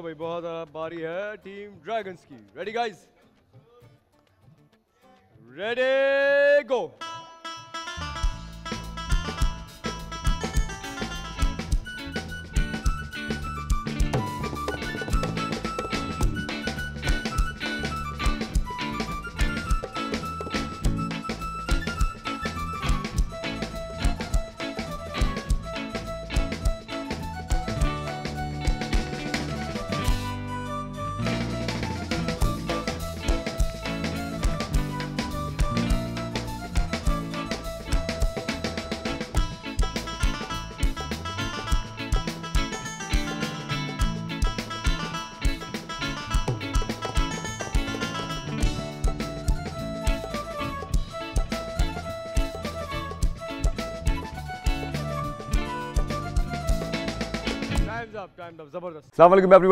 चलो भाई बहुत बारी है टीम ड्रैगन्स की। रेडी गाइस रेडी गो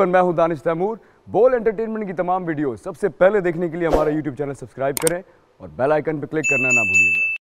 मैं हूँ दानिश तैमूर। बोल एंटरटेनमेंट की तमाम वीडियो सबसे पहले देखने के लिए हमारा यूट्यूब चैनल सब्सक्राइब करें और बेल आइकन पर क्लिक करना ना भूलिएगा।